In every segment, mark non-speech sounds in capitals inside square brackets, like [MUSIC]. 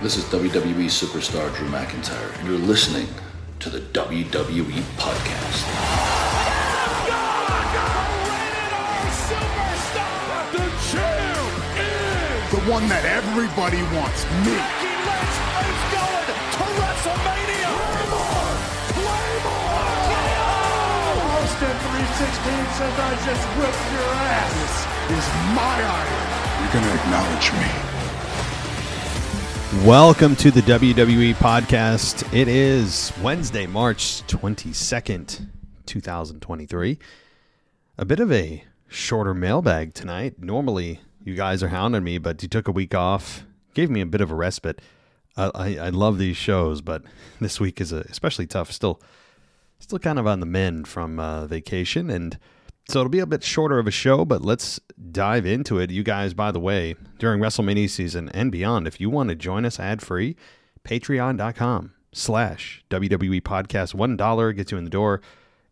This is WWE superstar Drew McIntyre, and you're listening to the WWE Podcast. The champ is The one that everybody wants, me. Becky Lynch is going to WrestleMania. Claymore, Claymore. Austin 316 says I just whipped your ass. This is my iron. You're gonna acknowledge me. Welcome to the WWE podcast. It is Wednesday, March 22nd, 2023. A bit of a shorter mailbag tonight. Normally, you guys are hounding me, but you took a week off, gave me a bit of a respite. I, I, I love these shows, but [LAUGHS] this week is a, especially tough. Still, still kind of on the mend from uh, vacation, and so it'll be a bit shorter of a show, but let's dive into it. You guys, by the way, during WrestleMania season and beyond, if you want to join us ad free, patreon.com slash WWE podcast. One dollar gets you in the door.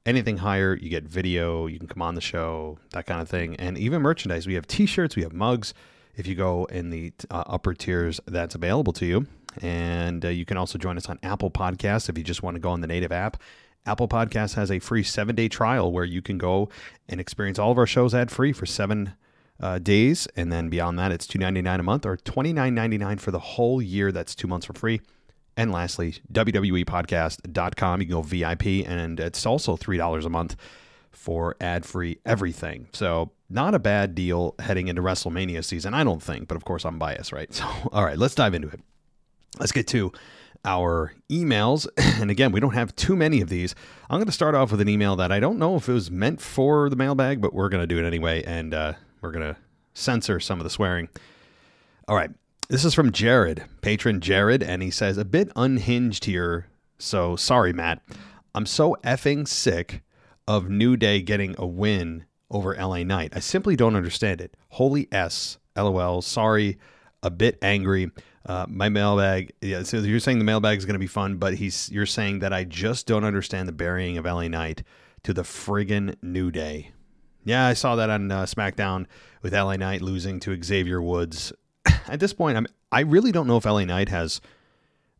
Anything higher, you get video, you can come on the show, that kind of thing. And even merchandise. We have t shirts, we have mugs. If you go in the uh, upper tiers, that's available to you. And uh, you can also join us on Apple Podcasts if you just want to go on the native app. Apple Podcasts has a free seven day trial where you can go and experience all of our shows ad free for seven uh, days. And then beyond that, it's $2.99 a month or $29.99 for the whole year. That's two months for free. And lastly, WWEpodcast.com. You can go VIP, and it's also $3 a month for ad free everything. So, not a bad deal heading into WrestleMania season, I don't think. But of course, I'm biased, right? [LAUGHS] So, all right, let's dive into it. Let's get to our emails. [LAUGHS] And again, we don't have too many of these. I'm going to start off with an email that I don't know if it was meant for the mailbag, but we're going to do it anyway. And uh, we're going to censor some of the swearing. All right. This is from Jared, patron Jared, and he says, a bit unhinged here. So sorry, Matt. I'm so effing sick of New Day getting a win over LA Knight. I simply don't understand it. Holy S. LOL. Sorry. A bit angry. Uh, my mailbag. Yeah, so you're saying the mailbag is going to be fun, but he's you're saying that I just don't understand the burying of LA Knight to the friggin' New Day. Yeah, I saw that on uh, SmackDown with LA Knight losing to Xavier Woods. [LAUGHS] At this point, I'm I really don't know if LA Knight has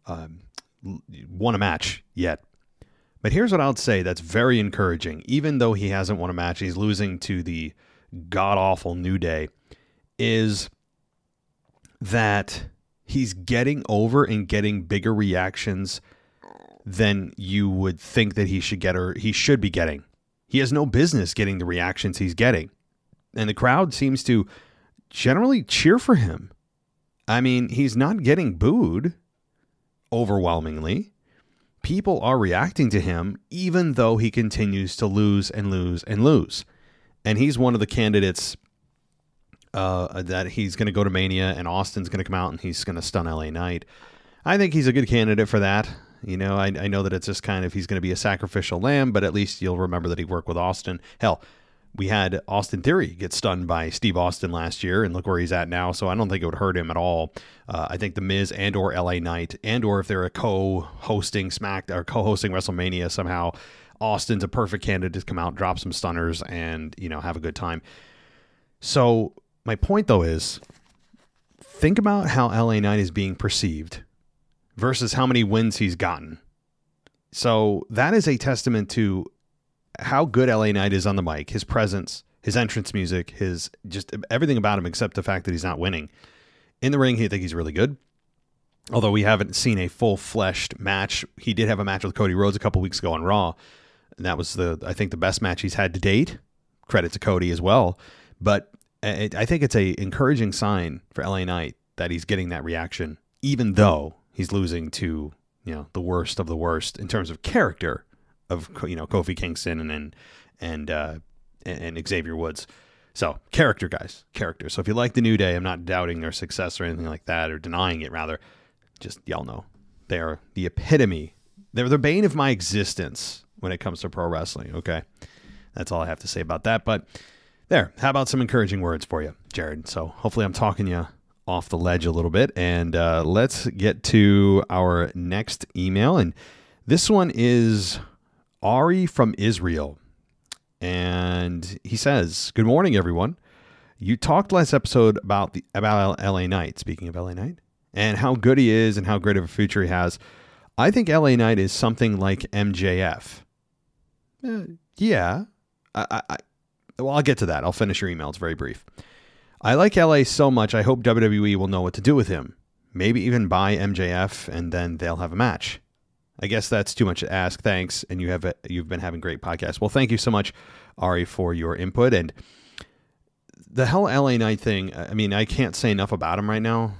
um, won a match yet. But here's what I'll say that's very encouraging. Even though he hasn't won a match, he's losing to the god awful New Day. Is that he's getting over and getting bigger reactions than you would think that he should get or he should be getting. He has no business getting the reactions he's getting. And the crowd seems to generally cheer for him. I mean, he's not getting booed overwhelmingly. People are reacting to him even though he continues to lose and lose and lose. And he's one of the candidates uh, that he's going to go to Mania and Austin's going to come out and he's going to stun LA Knight. I think he's a good candidate for that. You know, I, I know that it's just kind of he's going to be a sacrificial lamb, but at least you'll remember that he worked with Austin. Hell, we had Austin Theory get stunned by Steve Austin last year, and look where he's at now. So I don't think it would hurt him at all. Uh, I think the Miz and or LA Knight and or if they're a co-hosting Smack or co-hosting WrestleMania somehow, Austin's a perfect candidate to come out, drop some stunners, and you know have a good time. So my point though is, think about how LA Knight is being perceived versus how many wins he's gotten. So that is a testament to how good LA Knight is on the mic, his presence, his entrance music, his just everything about him except the fact that he's not winning. In the ring, I think he's really good. Although we haven't seen a full fleshed match, he did have a match with Cody Rhodes a couple weeks ago on Raw. And that was the I think the best match he's had to date. Credit to Cody as well. But it, I think it's a encouraging sign for LA Knight that he's getting that reaction, even though he's losing to you know the worst of the worst in terms of character of you know Kofi Kingston and and and, uh, and, Xavier Woods. So character guys, character. So if you like the New Day, I'm not doubting their success or anything like that or denying it. Rather, just y'all know they are the epitome. They're the bane of my existence when it comes to pro wrestling. Okay, that's all I have to say about that. But there, how about some encouraging words for you, Jared? So hopefully I'm talking you off the ledge a little bit. And uh, let's get to our next email. And this one is Ari from Israel. And he says, Good morning, everyone. You talked last episode about the about LA Knight, speaking of LA Knight, and how good he is and how great of a future he has, I think LA Knight is something like MJF. Uh, yeah. I, I, well, I'll get to that. I'll finish your email. It's very brief. I like LA so much, I hope WWE will know what to do with him. Maybe even buy MJF and then they'll have a match. I guess that's too much to ask. Thanks, and you have a, you've been having great podcasts. Well, thank you so much, Ari, for your input and the hell LA Knight thing. I mean, I can't say enough about him right now.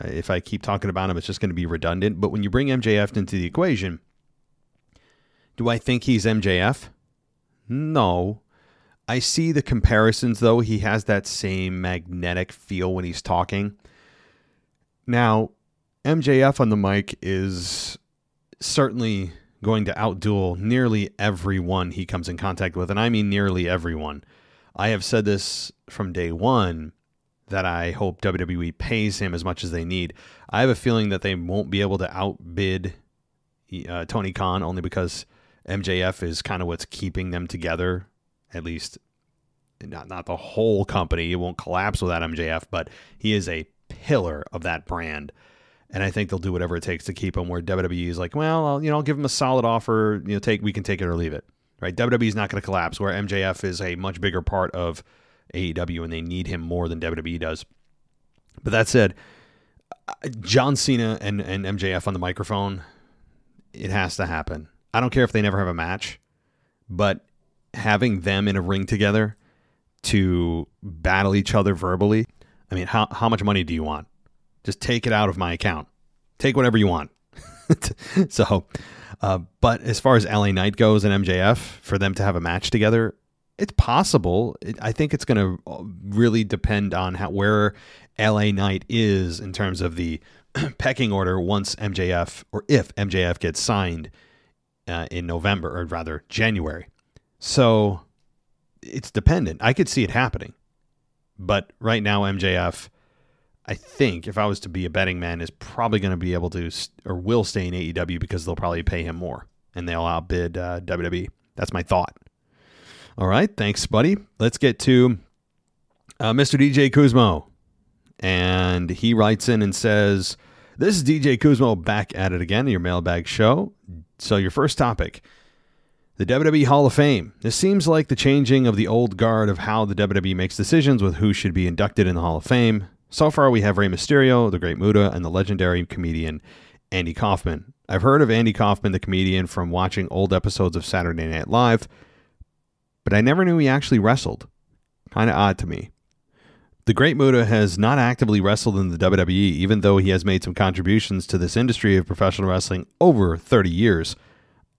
If I keep talking about him, it's just going to be redundant. But when you bring MJF into the equation, do I think he's MJF? No. I see the comparisons, though. He has that same magnetic feel when he's talking. Now, MJF on the mic is certainly going to outduel nearly everyone he comes in contact with. And I mean nearly everyone. I have said this from day one that I hope WWE pays him as much as they need. I have a feeling that they won't be able to outbid uh, Tony Khan only because MJF is kind of what's keeping them together, at least not not the whole company. It won't collapse without MJF, but he is a pillar of that brand. And I think they'll do whatever it takes to keep him. Where WWE is like, well, I'll, you know, I'll give him a solid offer. You know, take we can take it or leave it. Right? WWE is not going to collapse. Where MJF is a much bigger part of AEW, and they need him more than WWE does. But that said, John Cena and, and MJF on the microphone, it has to happen. I don't care if they never have a match, but having them in a ring together to battle each other verbally, I mean, how, how much money do you want? Just take it out of my account. Take whatever you want. [LAUGHS] so, uh, but as far as LA Knight goes and MJF, for them to have a match together, it's possible. It, I think it's going to really depend on how where LA Knight is in terms of the [CLEARS THROAT] pecking order once MJF or if MJF gets signed uh, in November or rather January. So it's dependent. I could see it happening, but right now MJF, I think if I was to be a betting man, is probably going to be able to or will stay in AEW because they'll probably pay him more and they'll outbid uh, WWE. That's my thought. All right. Thanks, buddy. Let's get to uh, Mr. DJ Kuzmo. And he writes in and says, This is DJ Kuzmo back at it again, your mailbag show. So, your first topic the WWE Hall of Fame. This seems like the changing of the old guard of how the WWE makes decisions with who should be inducted in the Hall of Fame. So far, we have Rey Mysterio, the Great Muta, and the legendary comedian Andy Kaufman. I've heard of Andy Kaufman, the comedian, from watching old episodes of Saturday Night Live but I never knew he actually wrestled. Kind of odd to me. The Great Muta has not actively wrestled in the WWE, even though he has made some contributions to this industry of professional wrestling over 30 years.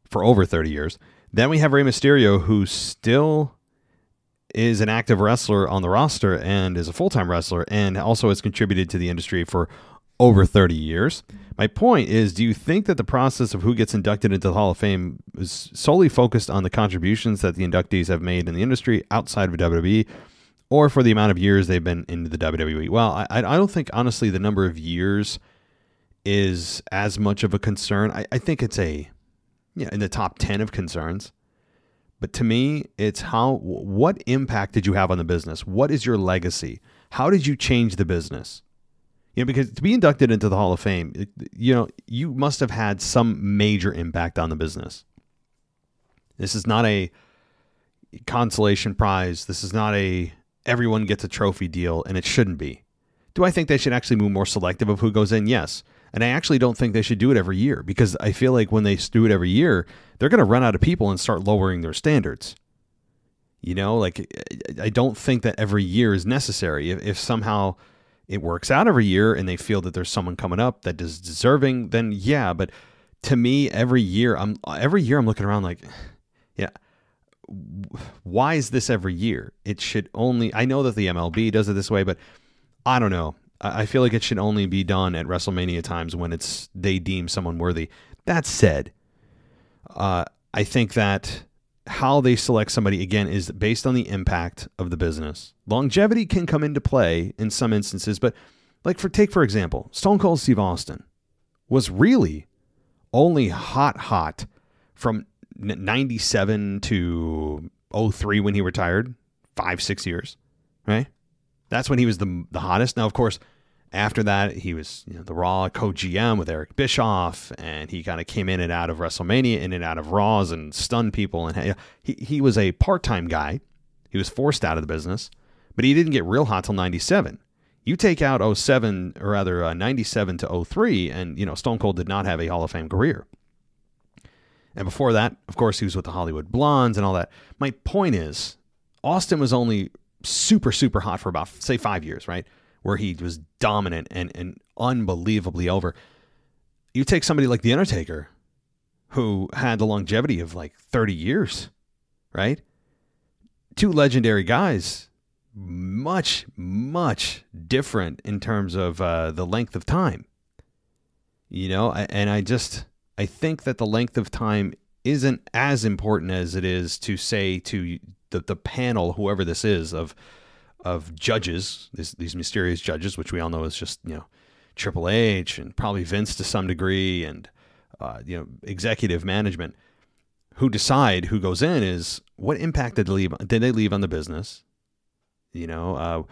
For over 30 years. Then we have Rey Mysterio, who still is an active wrestler on the roster and is a full time wrestler and also has contributed to the industry for over 30 years. My point is do you think that the process of who gets inducted into the Hall of Fame is solely focused on the contributions that the inductees have made in the industry outside of WWE or for the amount of years they've been into the WWE? Well, I, I don't think, honestly, the number of years is as much of a concern. I, I think it's a, yeah, in the top 10 of concerns. But to me, it's how, what impact did you have on the business? What is your legacy? How did you change the business? You know, because to be inducted into the Hall of Fame, you know, you must have had some major impact on the business. This is not a consolation prize. This is not a everyone gets a trophy deal, and it shouldn't be. Do I think they should actually be more selective of who goes in? Yes. And I actually don't think they should do it every year because I feel like when they do it every year, they're going to run out of people and start lowering their standards. You know, like I don't think that every year is necessary. If, if somehow it works out every year and they feel that there's someone coming up that is deserving, then yeah. But to me, every year I'm every year I'm looking around like, [SIGHS] yeah, why is this every year? It should only I know that the MLB does it this way, but I don't know. I feel like it should only be done at WrestleMania times when it's they deem someone worthy. That said, uh, I think that how they select somebody again is based on the impact of the business. Longevity can come into play in some instances, but like for take for example, Stone Cold Steve Austin was really only hot hot from 97 to 03 when he retired, 5 6 years, right? That's when he was the the hottest. Now of course, After that, he was you know, the Raw co GM with Eric Bischoff, and he kind of came in and out of WrestleMania, in and out of Raws, and stunned people. And he, he was a part time guy. He was forced out of the business, but he didn't get real hot till 97. You take out 07, or rather uh, 97 to 03, and you know Stone Cold did not have a Hall of Fame career. And before that, of course, he was with the Hollywood Blondes and all that. My point is, Austin was only super, super hot for about, say, five years, right? Where he was dominant and, and unbelievably over. You take somebody like The Undertaker, who had the longevity of like 30 years, right? Two legendary guys, much, much different in terms of uh, the length of time. You know, and I just I think that the length of time isn't as important as it is to say to the, the panel, whoever this is, of of judges, this, these mysterious judges, which we all know is just you know Triple H and probably Vince to some degree, and uh, you know executive management, who decide who goes in is what impact did they leave? Did they leave on the business? You know, uh,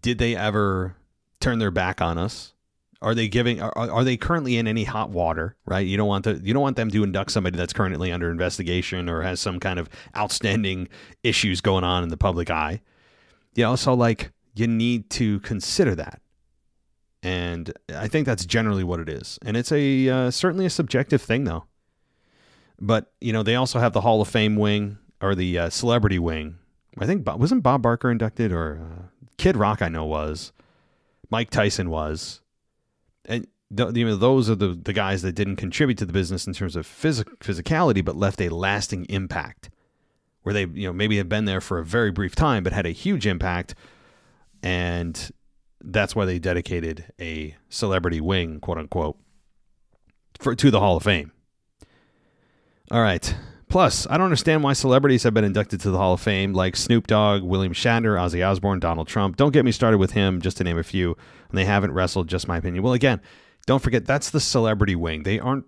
did they ever turn their back on us? Are they giving? Are, are they currently in any hot water? Right. You don't want to. You don't want them to induct somebody that's currently under investigation or has some kind of outstanding issues going on in the public eye. You know. So like you need to consider that, and I think that's generally what it is. And it's a uh, certainly a subjective thing though. But you know they also have the Hall of Fame wing or the uh, celebrity wing. I think wasn't Bob Barker inducted or uh, Kid Rock I know was. Mike Tyson was and you know those are the the guys that didn't contribute to the business in terms of phys- physicality, but left a lasting impact. Where they you know maybe have been there for a very brief time, but had a huge impact, and that's why they dedicated a celebrity wing, quote unquote, for to the Hall of Fame. All right. Plus, I don't understand why celebrities have been inducted to the Hall of Fame, like Snoop Dogg, William Shatner, Ozzy Osbourne, Donald Trump. Don't get me started with him, just to name a few. And they haven't wrestled, just my opinion. Well, again, don't forget that's the celebrity wing. They aren't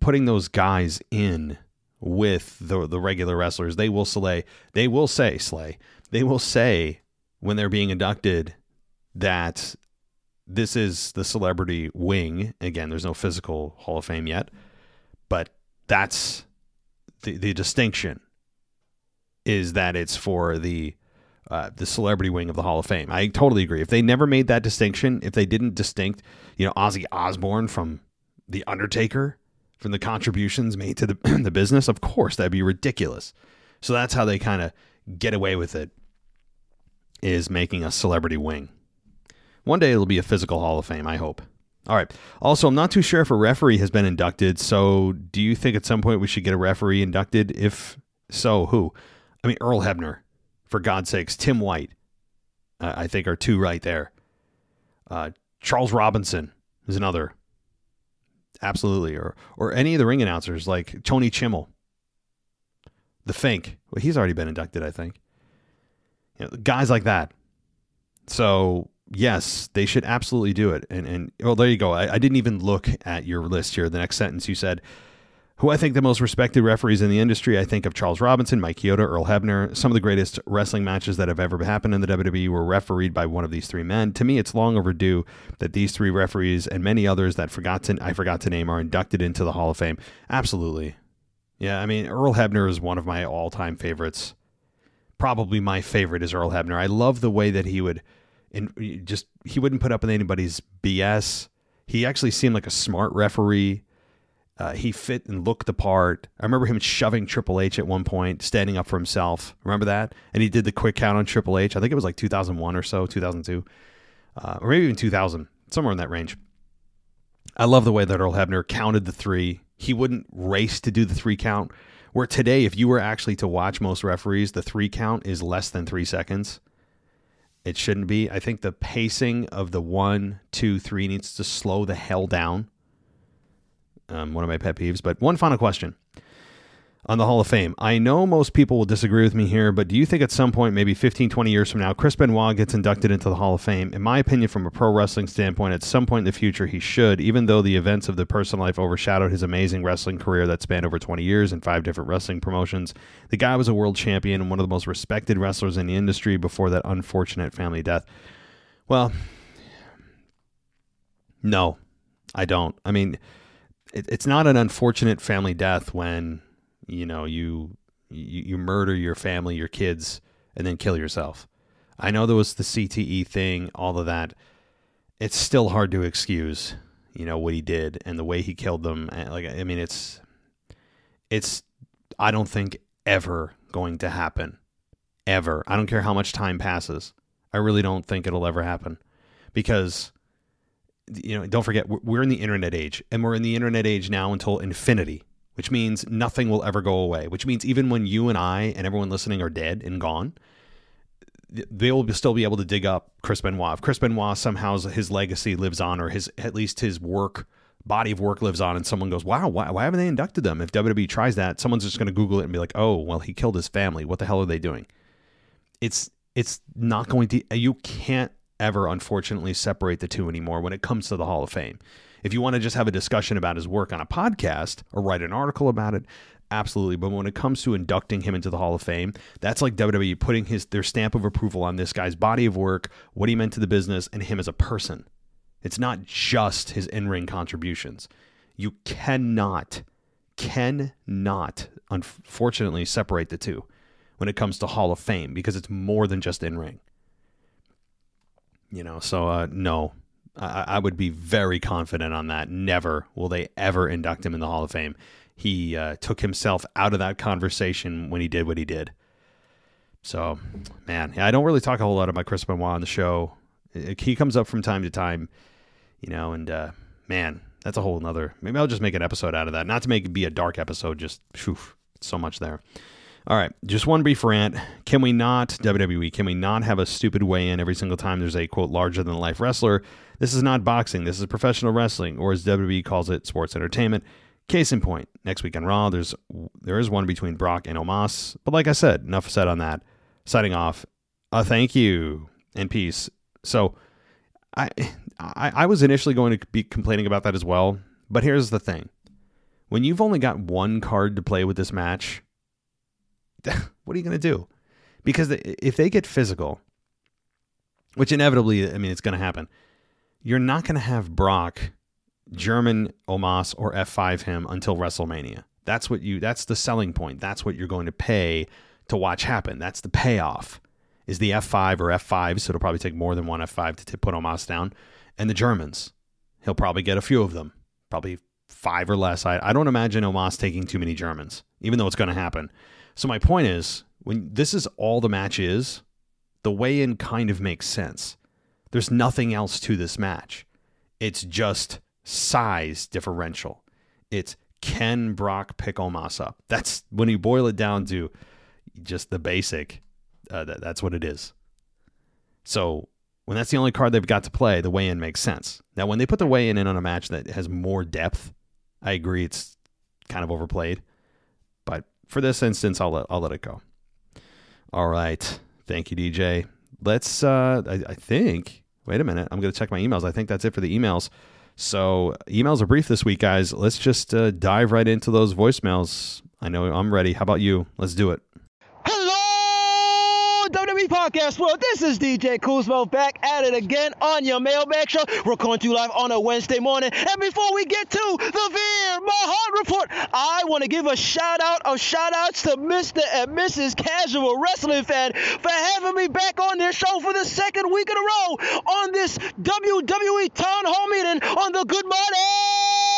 putting those guys in with the the regular wrestlers. They will slay. They will say slay. They will say when they're being inducted that this is the celebrity wing. Again, there's no physical Hall of Fame yet, but that's the, the distinction is that it's for the uh, the celebrity wing of the Hall of Fame. I totally agree. If they never made that distinction, if they didn't distinct, you know, Ozzy Osbourne from the Undertaker, from the contributions made to the [CLEARS THROAT] the business, of course that'd be ridiculous. So that's how they kind of get away with it, is making a celebrity wing. One day it'll be a physical Hall of Fame. I hope. All right. Also, I'm not too sure if a referee has been inducted. So, do you think at some point we should get a referee inducted? If so, who? I mean, Earl Hebner, for God's sakes. Tim White, uh, I think, are two right there. Uh, Charles Robinson is another. Absolutely. Or, or any of the ring announcers like Tony Chimel, The Fink. Well, he's already been inducted, I think. You know, guys like that. So, yes, they should absolutely do it. And and well, there you go. I, I, didn't even look at your list here. The next sentence you said, who I think the most respected referees in the industry. I think of Charles Robinson, Mike Chioda, Earl Hebner. Some of the greatest wrestling matches that have ever happened in the WWE were refereed by one of these three men. To me, it's long overdue that these three referees and many others that forgot to I forgot to name are inducted into the Hall of Fame. Absolutely. Yeah, I mean Earl Hebner is one of my all-time favorites. Probably my favorite is Earl Hebner. I love the way that he would and just he wouldn't put up with anybody's BS. He actually seemed like a smart referee. Uh, he fit and looked the part. I remember him shoving Triple H at one point, standing up for himself. Remember that? And he did the quick count on Triple H. I think it was like 2001 or so, 2002, uh, or maybe even 2000, somewhere in that range. I love the way that Earl Hebner counted the three. He wouldn't race to do the three count. Where today, if you were actually to watch most referees, the three count is less than three seconds. It shouldn't be. I think the pacing of the one, two, three needs to slow the hell down. Um, one of my pet peeves. But one final question on the Hall of Fame. I know most people will disagree with me here, but do you think at some point, maybe 15, 20 years from now, Chris Benoit gets inducted into the Hall of Fame? In my opinion, from a pro wrestling standpoint, at some point in the future, he should, even though the events of the personal life overshadowed his amazing wrestling career that spanned over 20 years in five different wrestling promotions. The guy was a world champion and one of the most respected wrestlers in the industry before that unfortunate family death. Well, No, I don't. I mean, it, it's not an unfortunate family death when you know you, you you murder your family, your kids, and then kill yourself. I know there was the CTE thing, all of that. It's still hard to excuse, you know, what he did and the way he killed them. Uh, like, I mean, it's it's I don't think ever going to happen. Ever. I don't care how much time passes. I really don't think it'll ever happen because you know, don't forget we're in the internet age and we're in the internet age now until infinity, which means nothing will ever go away, which means even when you and I and everyone listening are dead and gone, they will still be able to dig up Chris Benoit. If Chris Benoit somehow his legacy lives on or his at least his work body of work lives on and someone goes, wow, why, why haven't they inducted them? If WWE tries that, someone's just going to Google it and be like, oh, well, he killed his family. What the hell are they doing? It's it's not going to you can't ever unfortunately separate the two anymore when it comes to the Hall of Fame. If you want to just have a discussion about his work on a podcast or write an article about it, absolutely. But when it comes to inducting him into the Hall of Fame, that's like WWE putting his their stamp of approval on this guy's body of work, what he meant to the business, and him as a person. It's not just his in-ring contributions. You cannot, cannot, unfortunately, separate the two when it comes to Hall of Fame because it's more than just in ring. You know, so uh, no, I, I, would be very confident on that. Never will they ever induct him in the Hall of Fame. He uh, took himself out of that conversation when he did what he did. So, man, I don't really talk a whole lot about Chris Benoit on the show. He comes up from time to time, you know, and uh, man, that's a whole nother. Maybe I'll just make an episode out of that. Not to make it be a dark episode, just so much there. All right, just one brief rant. Can we not, WWE, can we not have a stupid weigh in every single time there's a quote larger than life wrestler? This is not boxing, this is professional wrestling, or as WWE calls it, sports entertainment. Case in point, next week on Raw, there's there is one between Brock and Omos. But like I said, enough said on that. Signing off. Uh, thank you and peace. So I, I I was initially going to be complaining about that as well, but here's the thing. When you've only got one card to play with this match, [LAUGHS] what are you going to do? Because if they get physical, which inevitably, I mean, it's going to happen, you're not going to have Brock, German Omos, or F5 him until WrestleMania. That's what you. That's the selling point. That's what you're going to pay to watch happen. That's the payoff. Is the F5 or F5, so it'll probably take more than one F5 to put Omos down, and the Germans. He'll probably get a few of them, probably five or less. I, I don't imagine Omos taking too many Germans, even though it's going to happen. So my point is, when this is all the match is, the weigh-in kind of makes sense. There's nothing else to this match. It's just size differential. It's can Brock pick Omos up? That's when you boil it down to just the basic. Uh, that, that's what it is. So when that's the only card they've got to play, the weigh-in makes sense. Now, when they put the weigh-in in on a match that has more depth, I agree it's kind of overplayed for this instance, I'll let, I'll let it go. All right. Thank you, DJ. Let's, uh, I, I think, wait a minute. I'm going to check my emails. I think that's it for the emails. So, emails are brief this week, guys. Let's just uh, dive right into those voicemails. I know I'm ready. How about you? Let's do it. Podcast World. This is DJ Kuzmo back at it again on your mailbag show. We're coming to you live on a Wednesday morning. And before we get to the Veer Mahaan Report, I want to give a shout out of shout outs to Mr. and Mrs. Casual Wrestling Fan for having me back on their show for the second week in a row on this WWE Town Hall meeting on the Good Morning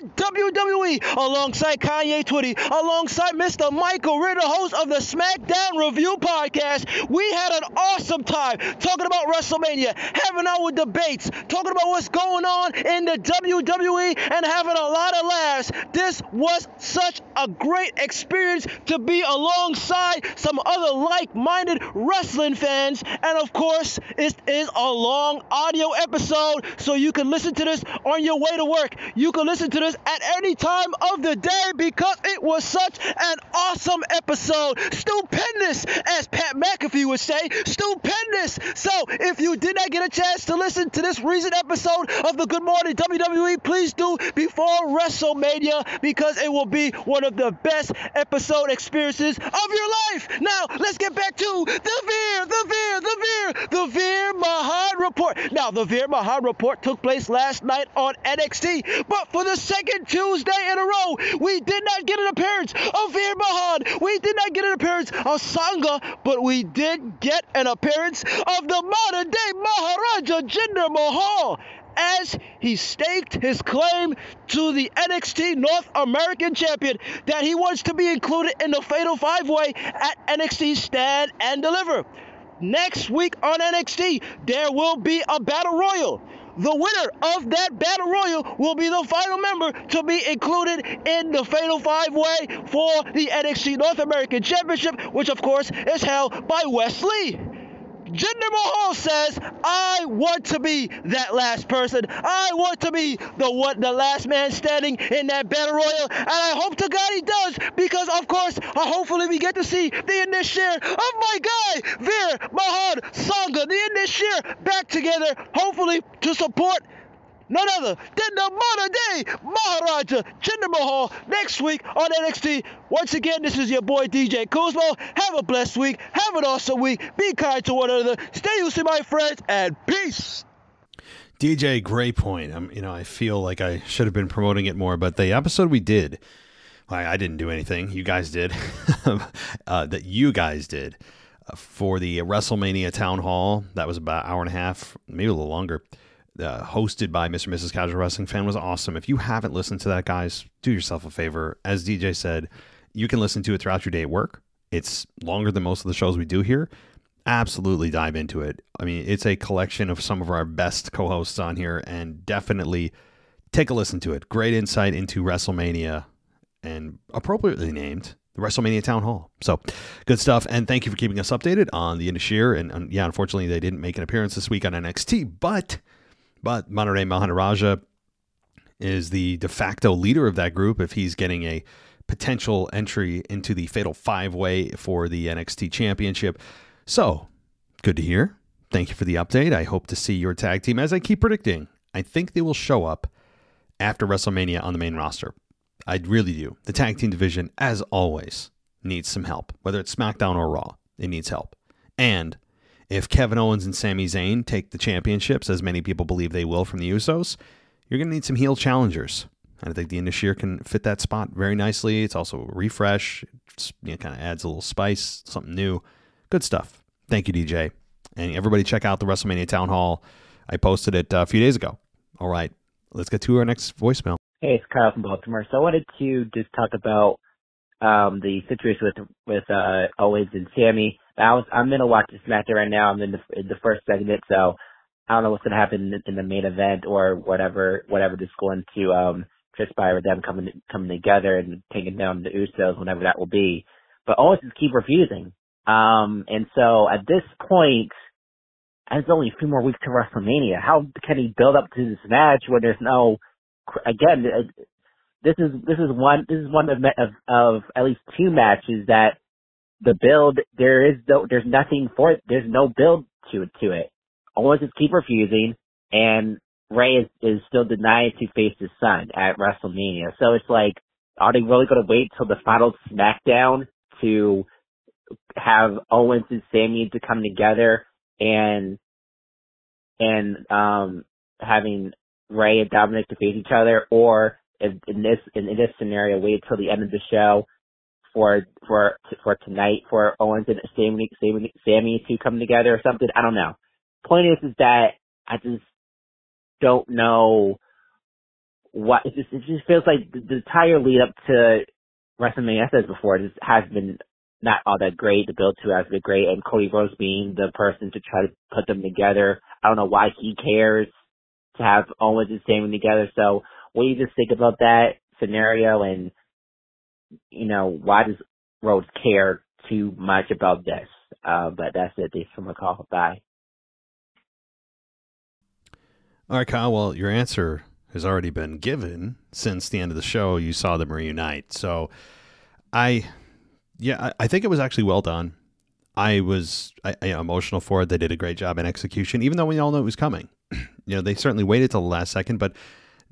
WWE alongside Kanye Twitty, alongside Mr. Michael Ritter, host of the SmackDown Review Podcast. We had an awesome time talking about WrestleMania, having our debates, talking about what's going on in the WWE, and having a lot of laughs. This was such a great experience to be alongside some other like minded wrestling fans. And of course, it is a long audio episode, so you can listen to this on your way to work. You can listen to this at any time of the day because it was such an awesome episode. Stupendous, as Pat McAfee would say. Stupendous. So if you did not get a chance to listen to this recent episode of the Good Morning WWE, please do before WrestleMania because it will be one of the best episode experiences of your life. Now, let's get back to the Veer, the Veer, the Veer, the Veer Mahaan report. Now, the Veer Mahaan report took place last night on NXT, but for the second Tuesday in a row, we did not get an appearance of Veer Mahaan. We did not get an appearance of Sanga, but we did get an appearance of the modern day Maharaja Jinder Mahal as he staked his claim to the NXT North American Champion that he wants to be included in the Fatal Five Way at NXT Stand and Deliver. Next week on NXT, there will be a Battle Royal. The winner of that Battle Royal will be the final member to be included in the Fatal Five Way for the NXT North American Championship, which of course is held by Wes Lee. Jinder Mahal says, I want to be that last person. I want to be the one, the last man standing in that battle royal. And I hope to God he does, because of course, hopefully we get to see the Sher of my guy, Veer Mahaan Sanga, the Sher back together, hopefully to support none other than the modern day Maharaja Jinder Mahal next week on NXT. Once again, this is your boy DJ Kuzmo. Have a blessed week. Have an awesome week. Be kind to one another. Stay used my friends, and peace. DJ, great point. I'm, you know, I feel like I should have been promoting it more, but the episode we did, I, I didn't do anything. You guys did. [LAUGHS] uh, that you guys did uh, for the WrestleMania Town Hall. That was about an hour and a half, maybe a little longer uh, hosted by Mr. and Mrs. Casual Wrestling Fan was awesome. If you haven't listened to that, guys, do yourself a favor. As DJ said, you can listen to it throughout your day at work. It's longer than most of the shows we do here. Absolutely dive into it. I mean, it's a collection of some of our best co hosts on here, and definitely take a listen to it. Great insight into WrestleMania and appropriately named the WrestleMania Town Hall. So good stuff. And thank you for keeping us updated on the Indus Sher. And, and yeah, unfortunately, they didn't make an appearance this week on NXT, but but modern day Maharaja is the de facto leader of that group if he's getting a potential entry into the Fatal Five Way for the NXT Championship. So, good to hear. Thank you for the update. I hope to see your tag team, as I keep predicting. I think they will show up after WrestleMania on the main roster. I really do. The tag team division, as always, needs some help, whether it's SmackDown or Raw. It needs help. And if Kevin Owens and Sami Zayn take the championships, as many people believe they will from the Usos, you're going to need some heel challengers. And I think the Sher can fit that spot very nicely. It's also a refresh. It's, you know, kind of adds a little spice, something new. Good stuff. Thank you, DJ. And everybody check out the WrestleMania Town Hall. I posted it a few days ago. All right, let's get to our next voicemail. Hey, it's Kyle from Baltimore. So I wanted to just talk about um, the situation with with uh, Owens and Sami. I was I'm gonna watch the SmackDown right now. I'm in the in the first segment, so I don't know what's gonna happen in, the main event or whatever whatever that's going to um transpire with them coming coming together and taking down the Usos, whenever that will be. But Owens just keep refusing. Um, and so at this point, as only a few more weeks to WrestleMania, how can he build up to this match when there's no again? This is this is one this is one of of, of at least two matches that the build, there is no, there's nothing for it. There's no build to it, to it. Owens just keep refusing and Rey is, is still denied to face his son at WrestleMania. So it's like, are they really going to wait till the final SmackDown to have Owens and Sami to come together and, and, um, having Rey and Dominic to face each other or in, in this, in, in this scenario, wait till the end of the show for for for tonight for Owens and Sami, Sami, Sami to come together or something. I don't know. Point is, is that I just don't know what it just it just feels like the, the entire lead up to WrestleMania, said before, just has been not all that great. The build to has been great, and Cody Rhodes being the person to try to put them together. I don't know why he cares to have Owens and Sami together. So, what do you just think about that scenario and you know, why does Rhodes care too much about this? Uh, but that's it. Thanks for my call. Bye. All right, Kyle. Well, your answer has already been given since the end of the show. You saw them reunite. So I, yeah, I, I think it was actually well done. I was I, I, emotional for it. They did a great job in execution, even though we all know it was coming. [CLEARS THROAT] you know, they certainly waited till the last second, but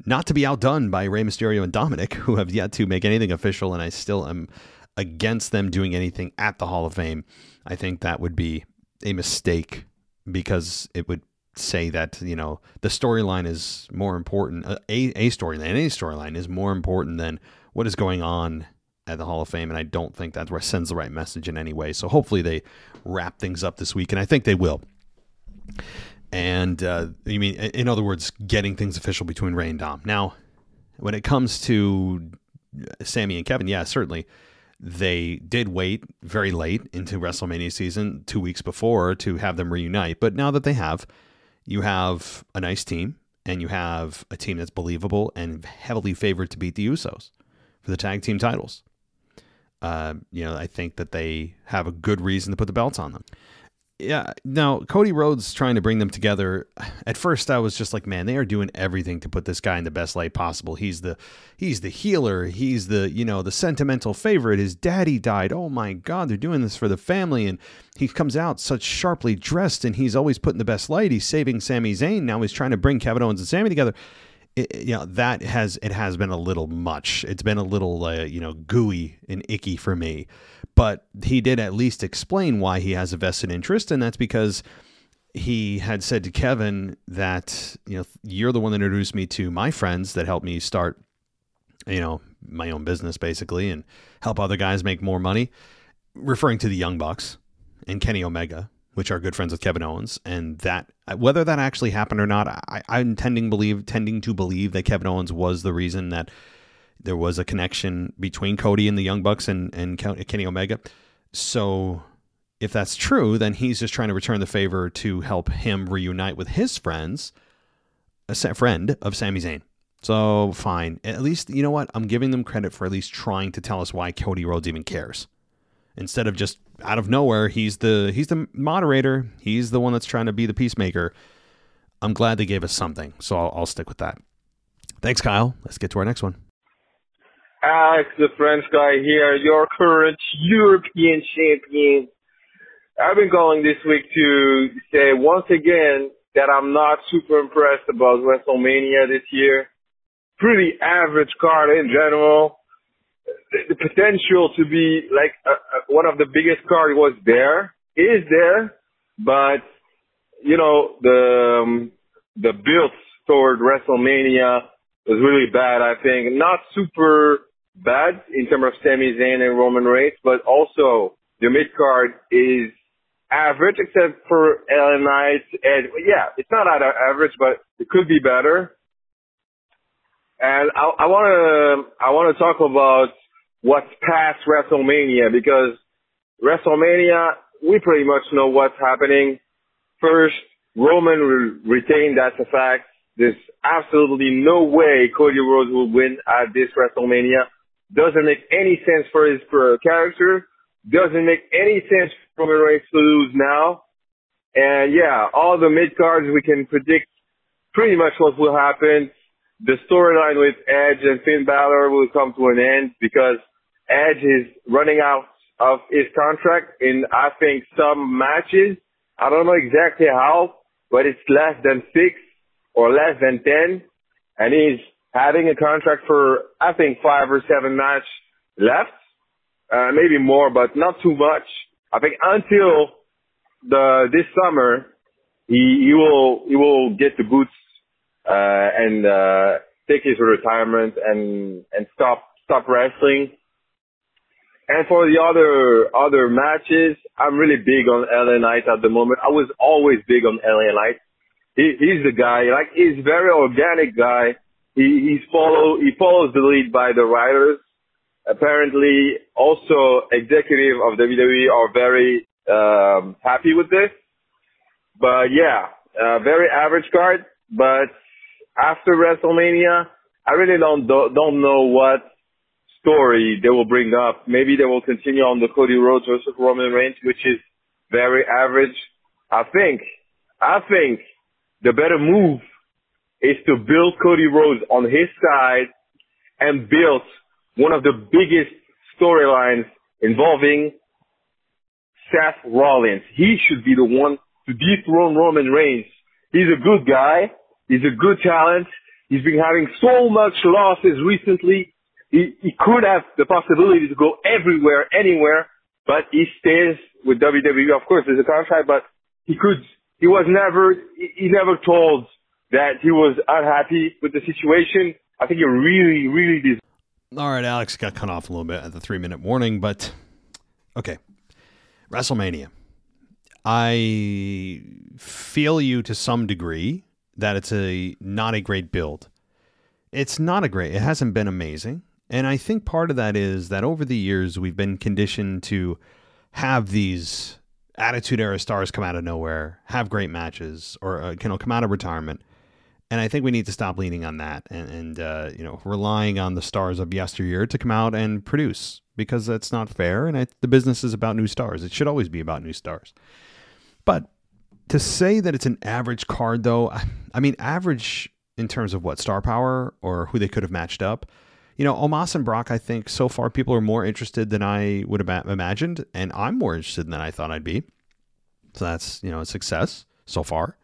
not to be outdone by Rey Mysterio and Dominic, who have yet to make anything official, and I still am against them doing anything at the Hall of Fame. I think that would be a mistake because it would say that you know the storyline is more important. Uh, a a storyline, any storyline is more important than what is going on at the Hall of Fame, and I don't think that sends the right message in any way. So hopefully they wrap things up this week, and I think they will. And uh, you mean, in other words, getting things official between Rey and Dom. Now, when it comes to Sami and Kevin, yeah, certainly they did wait very late into WrestleMania season, two weeks before, to have them reunite. But now that they have, you have a nice team, and you have a team that's believable and heavily favored to beat the Usos for the tag team titles. Uh, you know, I think that they have a good reason to put the belts on them yeah. Now Cody Rhodes trying to bring them together. At first, I was just like, man, they are doing everything to put this guy in the best light possible. He's the he's the healer. He's the you know the sentimental favorite. His daddy died. Oh my God, they're doing this for the family, and he comes out such sharply dressed, and he's always put in the best light. He's saving Sami Zayn. Now he's trying to bring Kevin Owens and Sami together. It, you know that has it has been a little much. It's been a little uh, you know gooey and icky for me but he did at least explain why he has a vested interest, and that's because he had said to Kevin that you know you're the one that introduced me to my friends that helped me start you know my own business basically and help other guys make more money referring to the young bucks and kenny omega which are good friends with kevin owens and that whether that actually happened or not I, i'm tending believe tending to believe that kevin owens was the reason that there was a connection between Cody and the Young Bucks and, and Kenny Omega. So if that's true, then he's just trying to return the favor to help him reunite with his friends, a friend of Sami Zayn. So fine. At least, you know what? I'm giving them credit for at least trying to tell us why Cody Rhodes even cares. Instead of just out of nowhere, he's the he's the moderator. He's the one that's trying to be the peacemaker. I'm glad they gave us something, so I'll, I'll stick with that. Thanks, Kyle. Let's get to our next one. Ah, Alex, the French guy here, your current European champion. I've been calling this week to say once again that I'm not super impressed about WrestleMania this year. Pretty average card in general. The, the potential to be like a, a, one of the biggest cards was there, is there, but you know the um, the build toward WrestleMania was really bad. I think not super bad in terms of Sami Zayn and Roman Reigns, but also the mid card is average except for LA Knight. And yeah, it's not at average, but it could be better. And I want to I want to talk about what's past WrestleMania because WrestleMania we pretty much know what's happening. First, Roman re- retained that's a fact. There's absolutely no way Cody Rhodes will win at this WrestleMania. Doesn't make any sense for his character. Doesn't make any sense for Roman Reigns to lose now. And yeah, all the mid cards we can predict pretty much what will happen. The storyline with Edge and Finn Balor will come to an end because Edge is running out of his contract in I think some matches. I don't know exactly how, but it's less than six or less than ten, and he's having a contract for I think five or seven match left, uh, maybe more, but not too much. I think until the this summer, he he will he will get the boots and uh, take his retirement and and stop stop wrestling. And for the other other matches, I'm really big on LA Knight at the moment. I was always big on LA Knight. He, he's the guy, like he's very organic guy he he's follow he follows the lead by the writers. Apparently, also executive of WWE are very um, happy with this. But yeah, uh, very average card. But after WrestleMania, I really don't don't know what story they will bring up. Maybe they will continue on the Cody Rhodes versus Roman Reigns, which is very average. I think, I think the better move is to build Cody Rhodes on his side and build one of the biggest storylines involving Seth Rollins. He should be the one to dethrone Roman Reigns. He's a good guy. He's a good talent. He's been having so much losses recently. He, he could have the possibility to go everywhere, anywhere, but he stays with WWE. Of course, there's a contract, but he could, he was never, he never told that he was unhappy with the situation. I think he really, really deserves. All right, Alex got cut off a little bit at the three minute warning, but okay. WrestleMania. I feel you to some degree that it's a not a great build. It's not a great. It hasn't been amazing, and I think part of that is that over the years we've been conditioned to have these attitude era stars come out of nowhere, have great matches, or uh, you know come out of retirement, and I think we need to stop leaning on that and, and uh, you know relying on the stars of yesteryear to come out and produce because that's not fair. And I, the business is about new stars. It should always be about new stars. But to say that it's an average card, though, I, mean average in terms of what star power or who they could have matched up. You know, Omos and Brock, I think so far people are more interested than I would have imagined, and I'm more interested than I thought I'd be. So that's you know a success so far.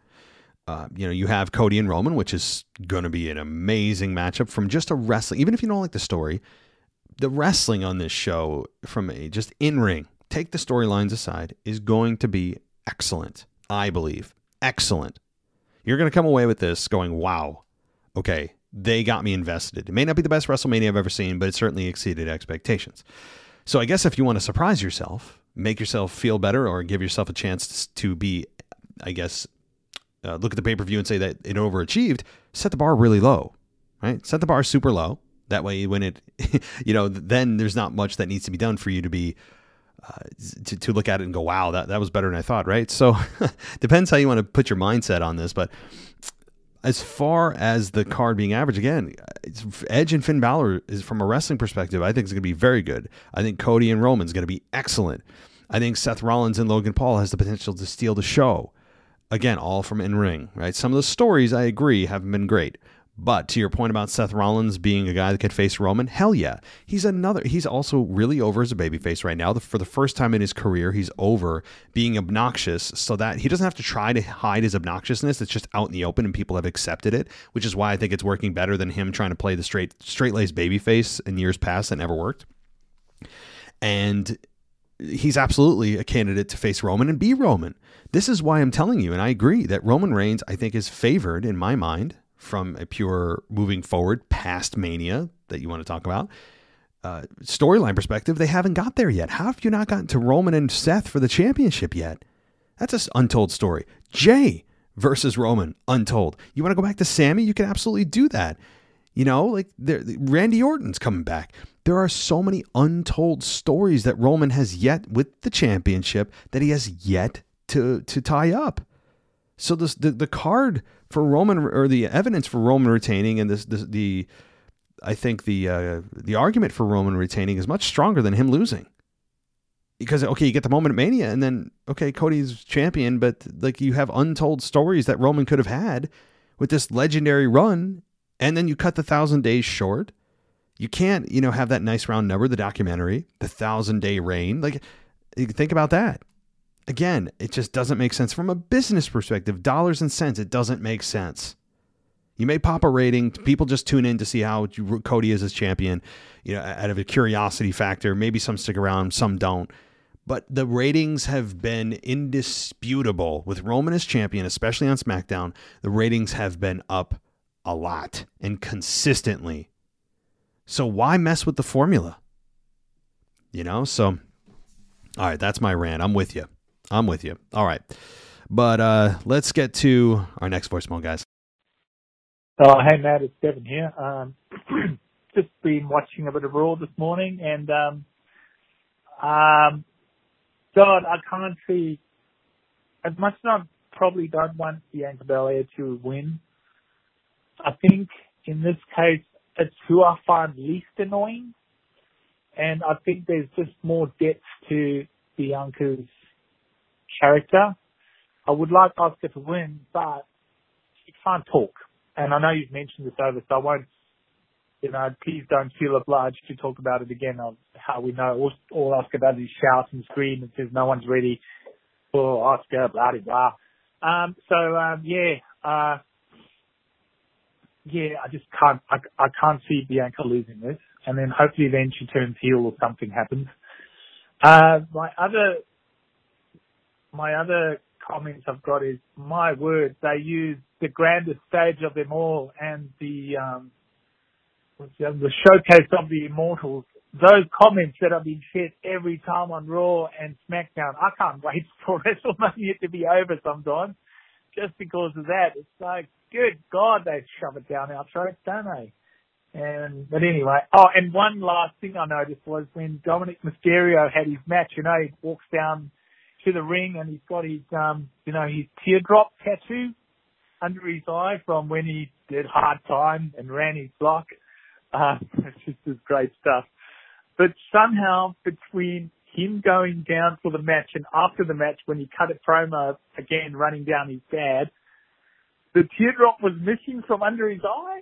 Uh, you know, you have Cody and Roman, which is going to be an amazing matchup from just a wrestling. Even if you don't like the story, the wrestling on this show, from a just in ring, take the storylines aside, is going to be excellent. I believe excellent. You're going to come away with this going, "Wow, okay, they got me invested." It may not be the best WrestleMania I've ever seen, but it certainly exceeded expectations. So I guess if you want to surprise yourself, make yourself feel better, or give yourself a chance to be, I guess, uh, look at the pay per view and say that it overachieved, set the bar really low, right? Set the bar super low. That way, when it, [LAUGHS] you know, then there's not much that needs to be done for you to be, to, to look at it and go, wow, that, that was better than I thought, right? So [LAUGHS] depends how you want to put your mindset on this. But as far as the card being average, again, Edge and Finn Balor is from a wrestling perspective, I think is going to be very good. I think Cody and Roman is going to be excellent. I think Seth Rollins and Logan Paul has the potential to steal the show. Again, all from in ring, right? Some of the stories I agree haven't been great. But to your point about Seth Rollins being a guy that could face Roman, hell yeah. He's another he's also really over as a babyface right now. For the first time in his career, he's over being obnoxious so that he doesn't have to try to hide his obnoxiousness. It's just out in the open and people have accepted it, which is why I think it's working better than him trying to play the straight straight-laced babyface in years past that never worked. And he's absolutely a candidate to face Roman and be Roman. This is why I'm telling you, and I agree that Roman Reigns, I think, is favored in my mind from a pure moving forward past Mania that you want to talk about. Uh, storyline perspective, they haven't got there yet. How have you not gotten to Roman and Seth for the championship yet? That's an untold story. Jey versus Roman, untold. You want to go back to Sami? You can absolutely do that. You know, like Randy Orton's coming back. There are so many untold stories that Roman has yet with the championship that he has yet to to tie up. So this the, the card for Roman or the evidence for Roman retaining and this, this the I think the uh, the argument for Roman retaining is much stronger than him losing. Because okay, you get the moment of mania, and then okay, Cody's champion, but like you have untold stories that Roman could have had with this legendary run, and then you cut the thousand days short. You can't, you know, have that nice round number, the documentary, the thousand day reign. Like, think about that again, it just doesn't make sense from a business perspective. Dollars and cents, it doesn't make sense. You may pop a rating. People just tune in to see how Cody is as champion, you know, out of a curiosity factor. Maybe some stick around, some don't. But the ratings have been indisputable with Roman as champion, especially on SmackDown. The ratings have been up a lot and consistently. So why mess with the formula? You know, so all right, that's my rant. I'm with you. I'm with you. All right. But uh, let's get to our next voicemail, guys. Oh, hey, Matt, it's Devin here. Um, [CLEARS THROAT] just been watching a bit of Raw this morning, and um, um, God, I can't see as much as I probably don't want Bianca Belair to win. I think in this case, it's who I find least annoying, and I think there's just more depth to Bianca's character. I would like Asuka to win, but she can't talk. and I know you've mentioned this over, so I won't. You know, please don't feel obliged to talk about it again. Of how we know all, all Asuka does is shout and scream and says no one's ready for Asuka, blah blah blah. Um, so um, yeah, uh, yeah, I just can't, I, I can't see Bianca losing this. And then hopefully then she turns heel or something happens. Uh, my other, my other comments I've got is, my word, they use the grandest stage of them all and the, um, what's the, the showcase of the immortals. Those comments that have been said every time on Raw and SmackDown, I can't wait [LAUGHS] for WrestleMania to be over sometimes just because of that. It's like, good God, they shove it down our throats, don't they? And but anyway, oh, and one last thing I noticed was when Dominik Mysterio had his match. You know, he walks down to the ring and he's got his um, you know, his teardrop tattoo under his eye from when he did hard time and ran his block. Uh, [LAUGHS] it's just this great stuff. But somehow between him going down for the match and after the match when he cut a promo again running down his dad, the teardrop was missing from under his eye.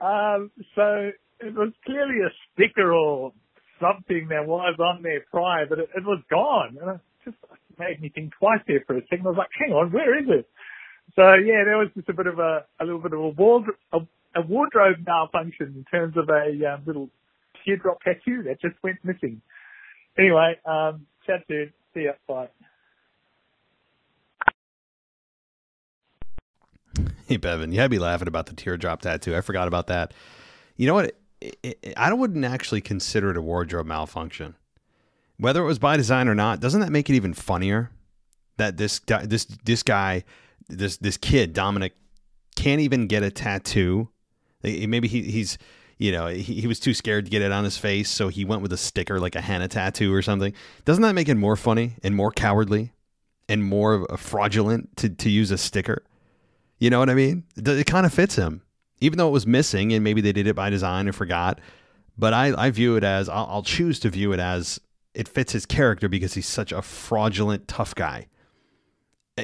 Um, so it was clearly a sticker or something that was on there prior, but it, it was gone. And it just made me think twice there for a second. I was like, hang on, where is it? So yeah, there was just a bit of a, a little bit of a, wardrobe, a, a wardrobe malfunction in terms of a um, little teardrop tattoo that just went missing. Anyway, um, chat soon. See ya. Bye. Hey, Bevan, you had me laughing about the teardrop tattoo. I forgot about that. You know what? It, it, I wouldn't actually consider it a wardrobe malfunction. Whether it was by design or not, doesn't that make it even funnier that this this this guy, this this kid Dominik, can't even get a tattoo? Maybe he, he's you know he, he was too scared to get it on his face, so he went with a sticker like a henna tattoo or something. Doesn't that make it more funny and more cowardly and more fraudulent to to use a sticker? You know what I mean? It, it kind of fits him, even though it was missing, and maybe they did it by design and forgot. But I, I view it as I'll, I'll choose to view it as it fits his character because he's such a fraudulent, tough guy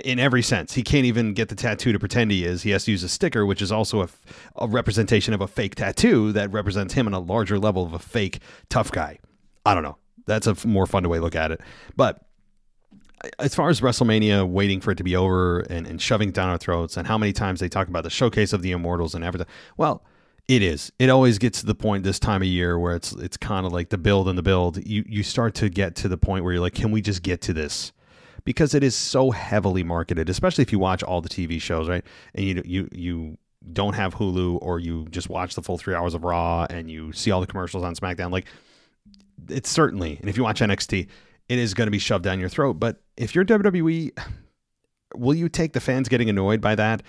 in every sense. He can't even get the tattoo to pretend he is. He has to use a sticker, which is also a, a, representation of a fake tattoo that represents him on a larger level of a fake tough guy. I don't know. That's a more fun way to look at it. But as far as WrestleMania waiting for it to be over and, and shoving down our throats, and how many times they talk about the showcase of the Immortals and everything. Well, it is. It always gets to the point this time of year where it's it's kind of like the build and the build. You you start to get to the point where you're like, can we just get to this? Because it is so heavily marketed, especially if you watch all the TV shows, right? And you you you don't have Hulu or you just watch the full three hours of Raw and you see all the commercials on SmackDown. Like it's certainly, and if you watch NXT, it is going to be shoved down your throat. But if you're WWE, will you take the fans getting annoyed by that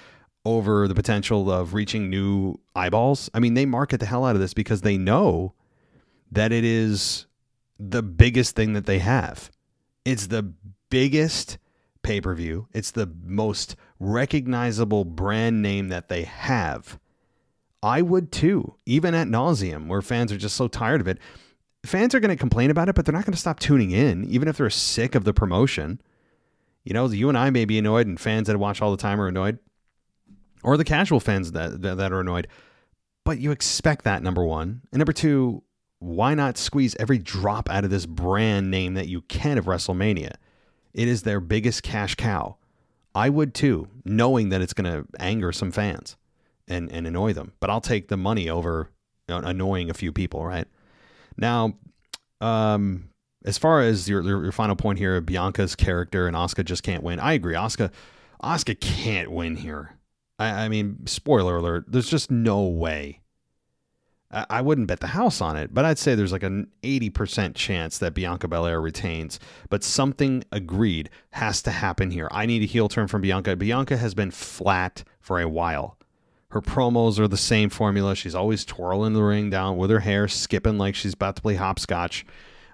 over the potential of reaching new eyeballs? I mean, they market the hell out of this because they know that it is the biggest thing that they have. It's the biggest pay per view, it's the most recognizable brand name that they have. I would too, even at nauseum, where fans are just so tired of it fans are going to complain about it, but they're not going to stop tuning in, even if they're sick of the promotion. You know, you and I may be annoyed, and fans that watch all the time are annoyed, or the casual fans that, that, that are annoyed. But you expect that, number one. And number two, why not squeeze every drop out of this brand name that you can of WrestleMania? It is their biggest cash cow. I would too, knowing that it's going to anger some fans and, and annoy them. But I'll take the money over annoying a few people, right? Now, um, as far as your, your final point here, Bianca's character and Asuka just can't win. I agree. Asuka, Asuka can't win here. I, I mean, spoiler alert. There's just no way. I, I wouldn't bet the house on it, but I'd say there's like an 80% chance that Bianca Belair retains. But something agreed has to happen here. I need a heel turn from Bianca. Bianca has been flat for a while. Her promos are the same formula. She's always twirling the ring down with her hair skipping like she's about to play hopscotch.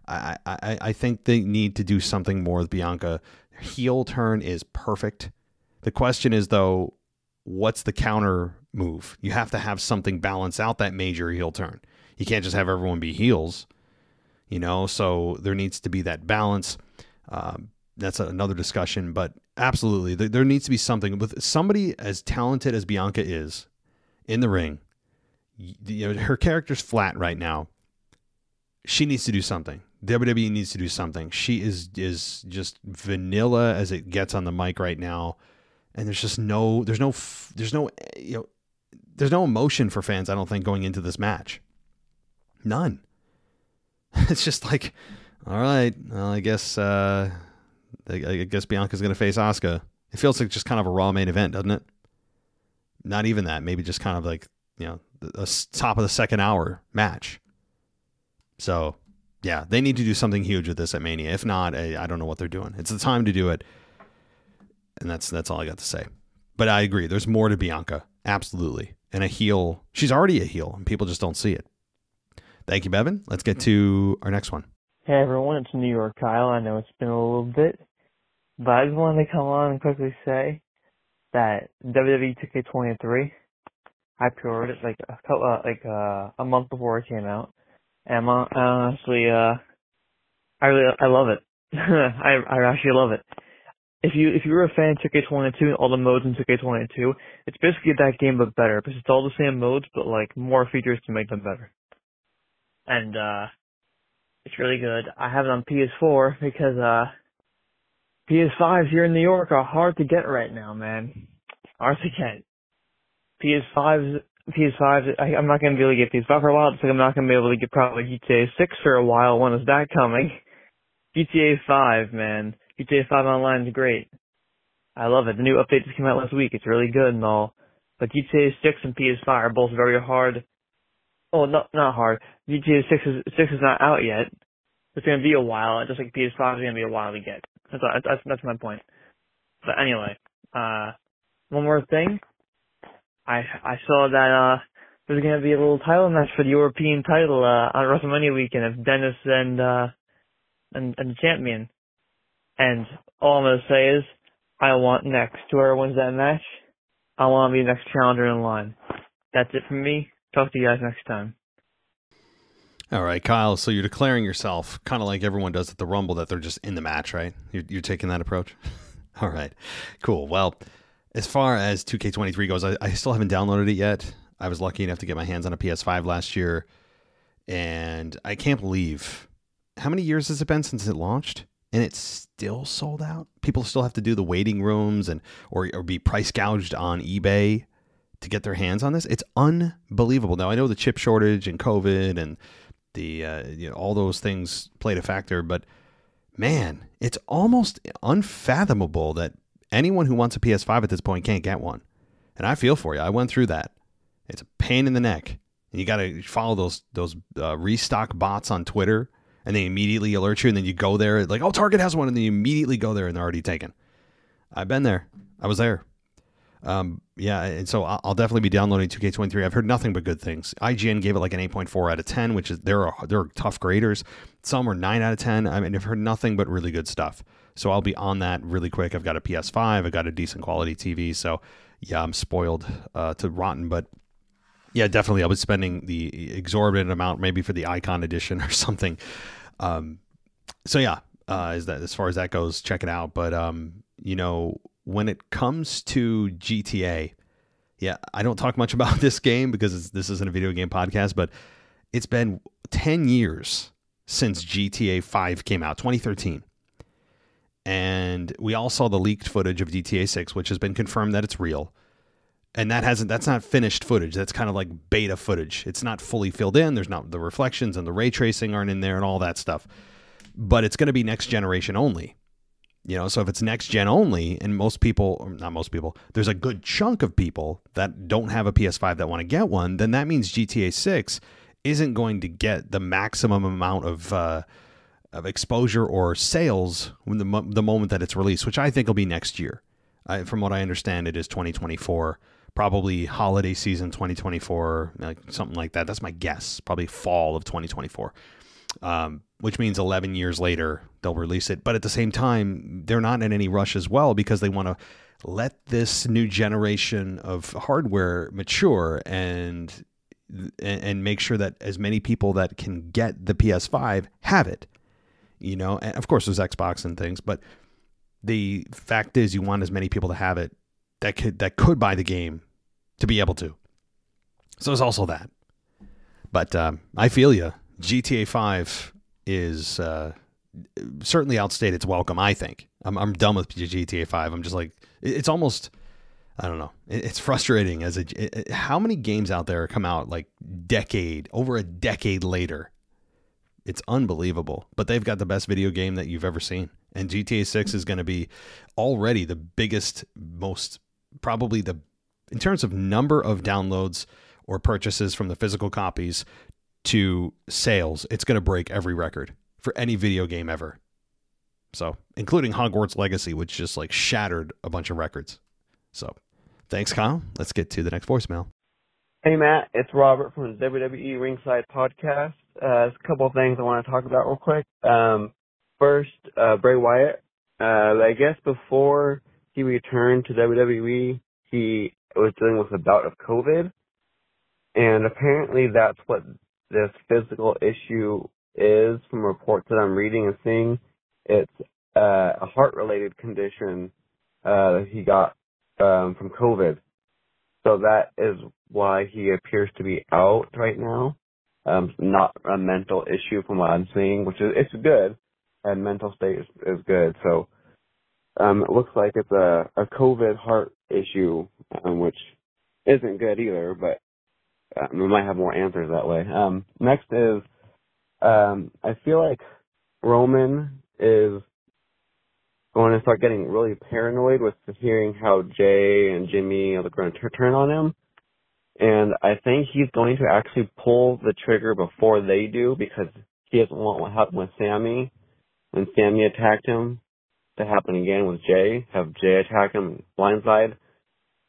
I, I, I think they need to do something more with Bianca. Heel turn is perfect. The question is, though, what's the counter move? You have to have something balance out that major heel turn. You can't just have everyone be heels, you know. So there needs to be that balance. Um, that's another discussion, but absolutely, there needs to be something with somebody as talented as Bianca is, in the ring. You know, her character's flat right now. She needs to do something. WWE needs to do something. She is is just vanilla as it gets on the mic right now, and there's just no there's no there's no you know there's no emotion for fans. I don't think going into this match. None. [LAUGHS] It's just like, all right, well, I guess uh, I guess Bianca's going to face Asuka. It feels like just kind of a Raw main event, doesn't it? Not even that. Maybe just kind of like you know the top of the second hour match. So yeah, they need to do something huge with this at Mania. If not, I, I don't know what they're doing. It's the time to do it, and that's that's all I got to say. But I agree. There's more to Bianca, absolutely, and a heel. She's already a heel, and people just don't see it. Thank you, Bevan. Let's get to our next one. Hey everyone, it's New York Kyle. I know it's been a little bit, but I just wanted to come on and quickly say that WWE 2K23, I pre-ordered it like a couple, uh, like uh, a month before it came out, and I'm, honestly, uh, I really, I love it. [LAUGHS] I, I actually love it. If you, if you were a fan of 2K22 and all the modes in 2K22, it's basically that game but better because it's all the same modes but like more features to make them better. And uh it's really good. I have it on PS4 because uh PS5s here in New York are hard to get right now, man. Hard to get. PS5s, PS5s, I, I'm not gonna be able to get PS5 for a while. It's like I'm not gonna be able to get probably GTA 6 for a while. When is that coming? [LAUGHS] GTA 5, man. GTA 5 Online is great. I love it. The new update just came out last week. It's really good and all. But GTA 6 and PS5 are both very hard Oh, not not hard. GTA Six is Six is not out yet. It's gonna be a while. Just like PS5 is gonna be a while to get. That's that's that's my point. But anyway, uh, one more thing. I I saw that uh there's gonna be a little title match for the European title uh on WrestleMania weekend of Dennis and uh and and the champion. And all I'm gonna say is I want next. Whoever wins that match, I want to be the next challenger in line. That's it from me. Talk to you guys next time. All right, Kyle. So you're declaring yourself kind of like everyone does at the Rumble that they're just in the match, right? You're, you're taking that approach. [LAUGHS] All right, cool. Well, as far as 2K23 goes, I, I still haven't downloaded it yet. I was lucky enough to get my hands on a PS5 last year, and I can't believe how many years has it been since it launched, and it's still sold out. People still have to do the waiting rooms and or, or be price gouged on eBay to get their hands on this. It's unbelievable. Now I know the chip shortage and COVID and the uh, you know, all those things played a factor, but man, it's almost unfathomable that anyone who wants a PS5 at this point can't get one. And I feel for you. I went through that. It's a pain in the neck, and you got to follow those those uh, restock bots on Twitter, and they immediately alert you, and then you go there like, oh, Target has one, and then you immediately go there, and they're already taken. I've been there. I was there. Um, yeah, and so I'll definitely be downloading 2K23. I've heard nothing but good things. IGN gave it like an 8.4 out of 10, which is they're they're tough graders. Some are 9 out of 10. I mean, I've heard nothing but really good stuff. So I'll be on that really quick. I've got a PS5. I've got a decent quality TV. So yeah, I'm spoiled uh, to rotten, but yeah, definitely I'll be spending the exorbitant amount maybe for the Icon edition or [LAUGHS] something. Um, so yeah, uh, is that as far as that goes, check it out. But um, you know, when it comes to GTA, yeah, I don't talk much [LAUGHS] about this game because this isn't a video game podcast, but it's been 10 years since GTA 5 came out, 2013. And we all saw the leaked footage of GTA 6, which has been confirmed that it's real. And that hasn't that's not finished footage. That's kind of like beta footage. It's not fully filled in. There's not the reflections and the ray tracing aren't in there and all that stuff. But it's going to be next generation only. You know, so if it's next gen only, and most people, not most people, there's a good chunk of people that don't have a PS5 that want to get one, then that means GTA 6 isn't going to get the maximum amount of uh, of exposure or sales when the the moment that it's released, which I think will be next year. I, from what I understand, it is 2024, probably holiday season 2024, like something like that. That's my guess. Probably fall of 2024. Um, which means 11 years later they'll release it. But at the same time, they're not in any rush as well because they want to let this new generation of hardware mature and and make sure that as many people that can get the PS5 have it. You know, and of course there's Xbox and things, but the fact is you want as many people to have it that could that could buy the game to be able to. So it's also that. But um, I feel you. GTA 5 is uh, certainly outstayed its welcome, I think. I'm, I'm done with GTA 5. I'm just like, it's almost, I don't know. It's frustrating as a, it, how many games out there come out like decade, over a decade later? It's unbelievable. But they've got the best video game that you've ever seen. And GTA 6 is going to be already the biggest, most, probably the, in terms of number of downloads or purchases from the physical copies to sales, it's going to break every record for any video game ever. So, including Hogwarts Legacy, which just like shattered a bunch of records. So, thanks, Kyle. Let's get to the next voicemail. Hey, Matt. It's Robert from the WWE Ringside Podcast. Uh, there's a couple of things I want to talk about real quick. Um, first, uh, Bray Wyatt. Uh, I guess before he returned to WWE, he was dealing with a bout of COVID. And apparently that's what this physical issue is from reports that I'm reading and seeing. It's uh, a heart related condition uh, that he got um, from COVID. So that is why he appears to be out right now. Um, not a mental issue from what I'm seeing, which is it's good, and mental state is, is good. So um, it looks like it's a, a COVID heart issue, um, which isn't good either. But um, we might have more answers that way. Um, next is um, I feel like Roman is going to start getting really paranoid with hearing how Jey and Jimmy are going to turn on him. And I think he's going to actually pull the trigger before they do because he doesn't want what happened with Sami when Sami attacked him to happen again with Jey, have Jey attack him blindside.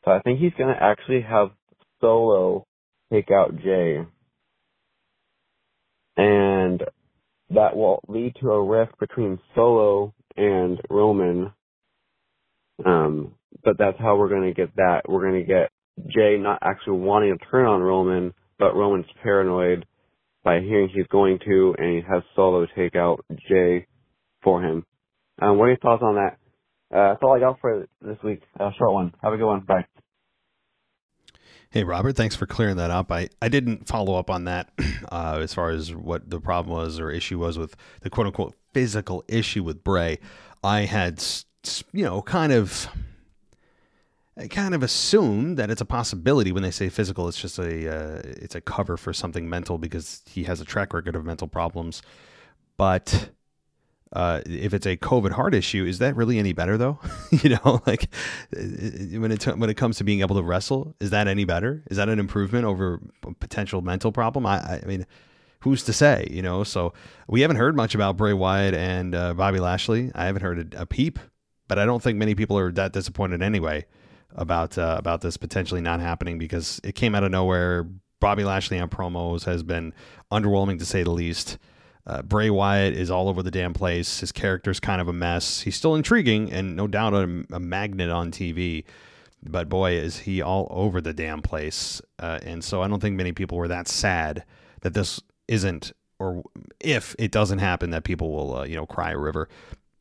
So I think he's going to actually have Solo take out Jey. And that will lead to a rift between Solo and Roman. Um, but that's how we're going to get that. We're going to get Jey not actually wanting to turn on Roman, but Roman's paranoid by hearing he's going to, and he has Solo take out Jey for him. Um, what are your thoughts on that? Uh, that's all I got for this week. Uh, short one. Have a good one. Bye. Hey, Robert, thanks for clearing that up. I, I didn't follow up on that [CLEARS THROAT] uh, as far as what the problem was or issue was with the quote unquote physical issue with Bray. I had, you know, kind of. I kind of assumed that it's a possibility when they say physical. It's just a uh, it's a cover for something mental because he has a track record of mental problems. But uh, if it's a COVID heart issue, is that really any better though? [LAUGHS] you know, like when it when it comes to being able to wrestle, is that any better? Is that an improvement over a potential mental problem? I, I mean, who's to say? You know, so we haven't heard much about Bray Wyatt and uh, Bobby Lashley. I haven't heard a, a, peep, but I don't think many people are that disappointed anyway about uh, about this potentially not happening because it came out of nowhere. Bobby Lashley on promos has been underwhelming to say the least. Uh, Bray Wyatt is all over the damn place. His character's kind of a mess. He's still intriguing and no doubt a, a magnet on TV, but boy, is he all over the damn place. Uh, and so I don't think many people were that sad that this isn't, or if it doesn't happen, that people will, uh, you know, cry a river.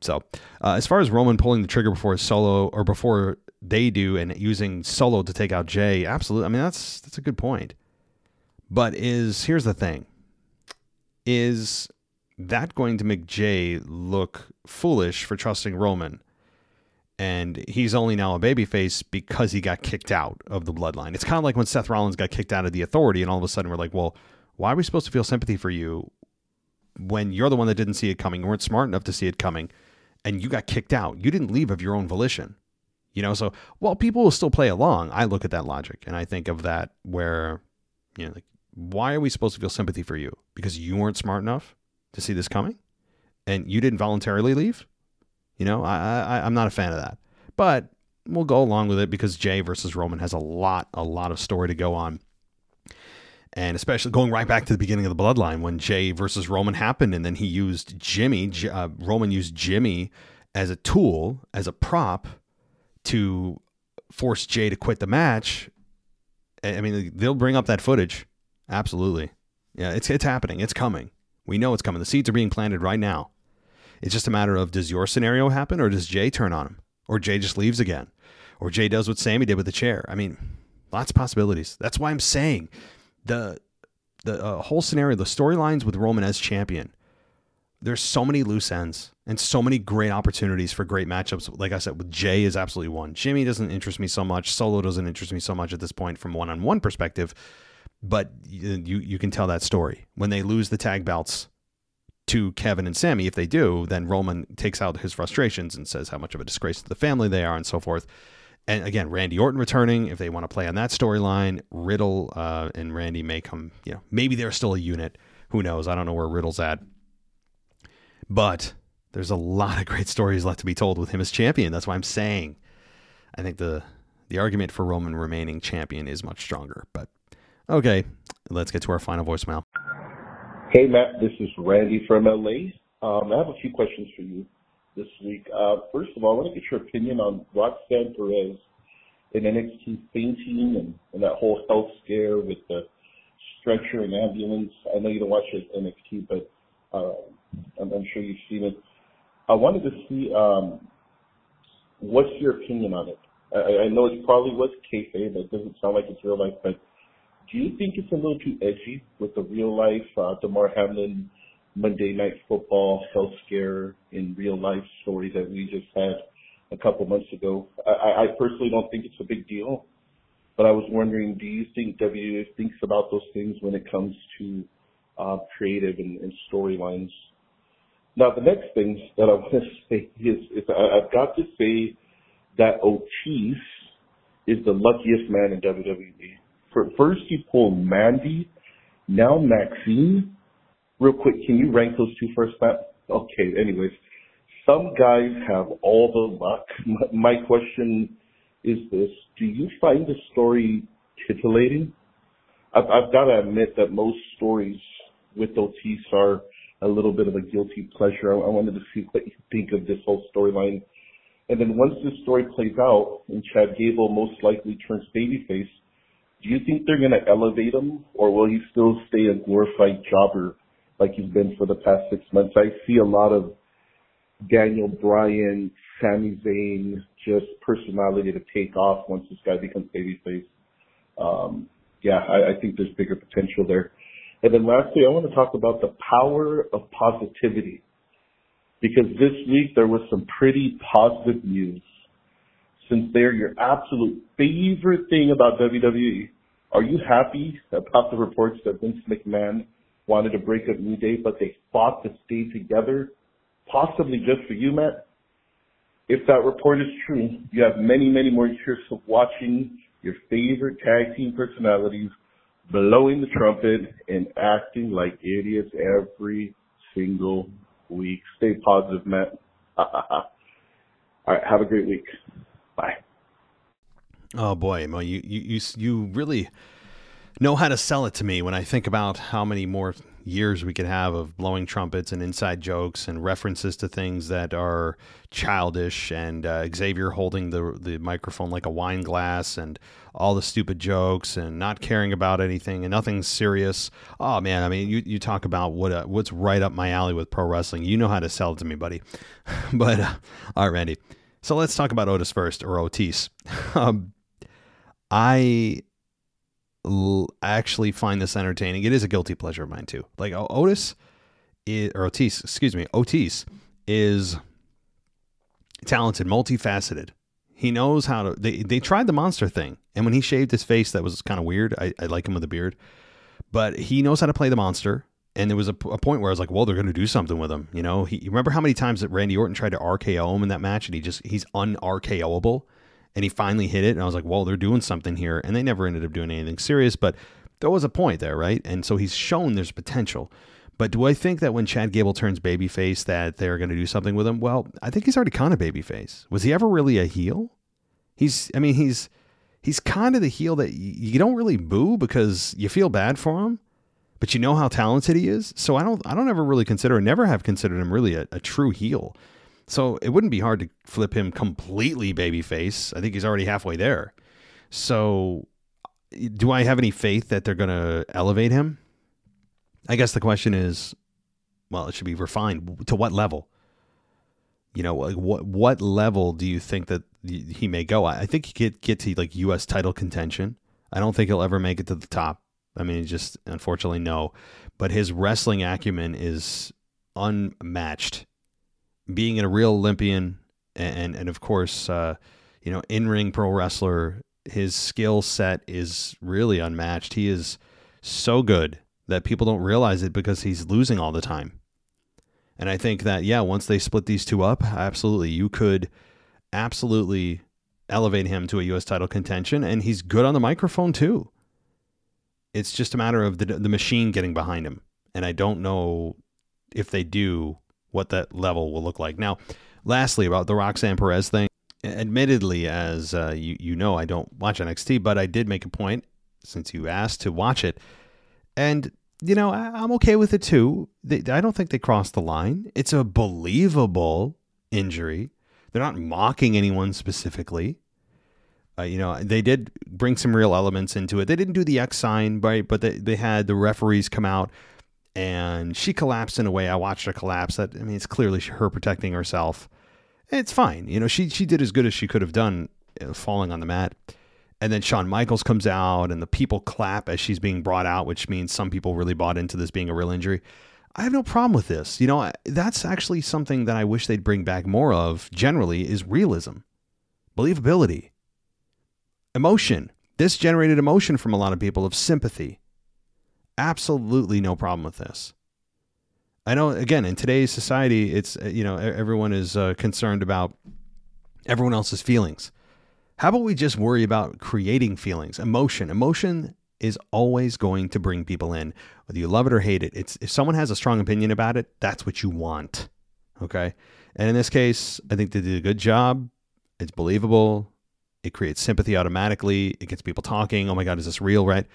So uh, as far as Roman pulling the trigger before Solo or before they do and using Solo to take out Jey, absolutely. I mean, that's that's a good point. But is here's the thing is that going to make Jey look foolish for trusting Roman? And he's only now a babyface because he got kicked out of the bloodline. It's kind of like when Seth Rollins got kicked out of the authority, and all of a sudden we're like, well, why are we supposed to feel sympathy for you when you're the one that didn't see it coming, weren't smart enough to see it coming, and you got kicked out? You didn't leave of your own volition. You know, so while people will still play along, I look at that logic and I think of that where, you know, like, why are we supposed to feel sympathy for you? Because you weren't smart enough? To see this coming, and you didn't voluntarily leave. You know, I, I I'm not a fan of that, but we'll go along with it because Jey versus Roman has a lot a lot of story to go on. And especially going right back to the beginning of the bloodline when Jey versus Roman happened, and then he used Jimmy, uh, Roman used Jimmy as a tool, as a prop to force Jey to quit the match. I mean, they'll bring up that footage. Absolutely. Yeah, it's it's happening. It's coming. We know it's coming. The seeds are being planted right now. It's just a matter of does your scenario happen or does Jey turn on him? Or Jey just leaves again? Or Jey does what Sami did with the chair? I mean, lots of possibilities. That's why I'm saying the the uh, whole scenario, the storylines with Roman as champion. There's so many loose ends and so many great opportunities for great matchups. Like I said, with Jey is absolutely one. Jimmy doesn't interest me so much. Solo doesn't interest me so much at this point from one on one perspective. But you, you can tell that story when they lose the tag belts to Kevin and Sami. If they do, then Roman takes out his frustrations and says how much of a disgrace to the family they are and so forth. And again, Randy Orton returning. If they want to play on that storyline, Riddle uh, and Randy may come. You know, maybe they're still a unit. Who knows? I don't know where Riddle's at. But there's a lot of great stories left to be told with him as champion. That's why I'm saying I think the the argument for Roman remaining champion is much stronger. But okay, let's get to our final voicemail. Hey Matt, this is Randy from LA. Um, I have a few questions for you this week. Uh, first of all, I want to get your opinion on Roxanne Perez in NXT fainting and, and that whole health scare with the stretcher and ambulance. I know you don't watch it NXT, but uh, I'm, I'm sure you've seen it. I wanted to see um, what's your opinion on it. I, I know it probably was kayfabe. It doesn't sound like it's real life, but do you think it's a little too edgy with the real life uh, Damar Hamlin Monday Night Football health scare in real life story that we just had a couple months ago? I, I personally don't think it's a big deal, but I was wondering, do you think WWE thinks about those things when it comes to uh, creative and, and storylines? Now, the next thing that I want to [LAUGHS] say is, is I, I've got to say that Otis is the luckiest man in WWE. First, you pull Mandy, now Maxxine. Real quick, can you rank those two first, Matt? Okay, anyways. Some guys have all the luck. [LAUGHS] My question is this. Do you find the story titillating? I've, I've got to admit that most stories with Otis are a little bit of a guilty pleasure. I, I wanted to see what you think of this whole storyline. And then once this story plays out and Chad Gable most likely turns babyface, do you think they're going to elevate him or will he still stay a glorified jobber like he's been for the past six months? I see a lot of Daniel Bryan, Sami Zayn, just personality to take off once this guy becomes babyface. Um, yeah, I, I think there's bigger potential there. And then lastly, I want to talk about the power of positivity. Because this week there was some pretty positive news. Since they're your absolute favorite thing about WWE, are you happy about the reports that Vince McMahon wanted to break up New Day, but they fought to stay together? Possibly just for you, Matt? If that report is true, you have many, many more years of watching your favorite tag team personalities blowing the trumpet and acting like idiots every single week. Stay positive, Matt. [LAUGHS] All right, have a great week. Bye. Oh boy, Mo, you you you you really know how to sell it to me when I think about how many more years we could have of blowing trumpets and inside jokes and references to things that are childish and uh, Xavier holding the the microphone like a wine glass and all the stupid jokes and not caring about anything and nothing serious. Oh man, I mean you, you talk about what uh, what's right up my alley with pro wrestling. You know how to sell it to me, buddy. [LAUGHS] but uh, all right, Randy. So let's talk about Otis first or Otis. [LAUGHS] um, I l- actually find this entertaining. It is a guilty pleasure of mine too. Like Otis is, or Otis, excuse me, Otis is talented, multifaceted. He knows how to. They they tried the monster thing, and when he shaved his face, that was kind of weird. I, I like him with a beard, but he knows how to play the monster. And there was a, a point where I was like, well, they're going to do something with him. You know, he remember how many times that Randy Orton tried to RKO him in that match, and he just he's un RKOable and he finally hit it and i was like well they're doing something here. And they never ended up doing anything serious but there was a point there right? And so he's shown there's potential. But do i think that when chad gable turns babyface that they're going to do something with him? Well i think he's already kind of babyface. Was he ever really a heel? He's i mean he's he's kind of the heel that you don't really boo because you feel bad for him but you know how talented he is. So i don't i don't ever really consider never have considered him really a, a true heel so it wouldn't be hard to flip him completely babyface. I think he's already halfway there. So do I have any faith that they're going to elevate him? I guess the question is, well, it should be refined to what level? You know, like what what level do you think that he may go? I think he could get to like U.S. title contention. I don't think he'll ever make it to the top. I mean, just unfortunately, no. But his wrestling acumen is unmatched. Being a real Olympian, and and of course, uh, you know, in ring pro wrestler, his skill set is really unmatched. He is so good that people don't realize it because he's losing all the time. And I think that yeah, once they split these two up, absolutely, you could absolutely elevate him to a U.S. title contention, and he's good on the microphone too. It's just a matter of the the machine getting behind him, and I don't know if they do what that level will look like. Now, lastly, about the Roxanne Perez thing. Admittedly, as uh, you you know, I don't watch NXT, but I did make a point since you asked to watch it, and you know I, am okay with it too. They, I don't think they crossed the line. It's a believable injury. They're not mocking anyone specifically. Uh, you know, they did bring some real elements into it. They didn't do the X sign, right? But they, they had the referees come out and she collapsed in a way. I watched her collapse. That I mean, it's clearly her protecting herself. It's fine. You know, she she did as good as she could have done, uh, falling on the mat. And then Shawn Michaels comes out, and the people clap as she's being brought out, which means some people really bought into this being a real injury. I have no problem with this. You know, that's actually something that I wish they'd bring back more of. Generally, is realism, believability, emotion. This generated emotion from a lot of people of sympathy. Absolutely no problem with this. I know again in today's society, it's uh, you know everyone is uh, concerned about everyone else's feelings. How about we just worry about creating feelings, emotion? Emotion is always going to bring people in, whether you love it or hate it. It's if someone has a strong opinion about it, that's what you want. Okay, and in this case, I think they did a good job. It's believable. It creates sympathy automatically. It gets people talking. Oh my God, is this real? Right?